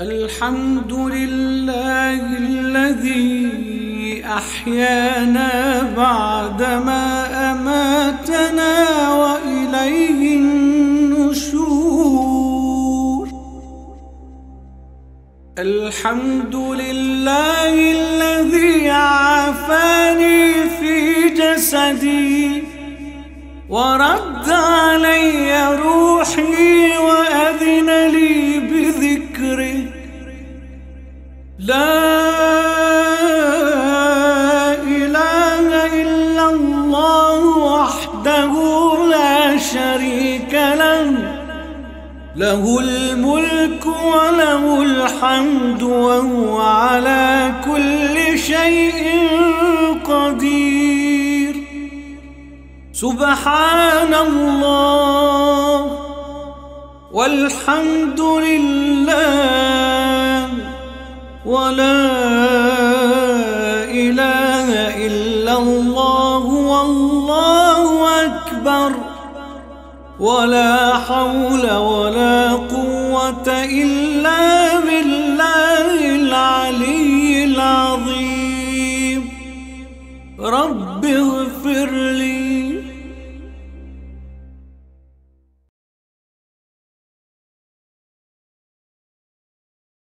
الحمد لله الذي أحيانا بعدما أماتنا وإليه النشور. الحمد لله الذي عافاني في جسدي ورد علي روحي لا إله إلا الله وحده لا شريك له له الملك وله الحمد وهو على كل شيء قدير. سبحان الله والحمد لله ولا إله إلا الله والله أكبر ولا حول ولا قوة إلا بالله العلي العظيم رب اغفر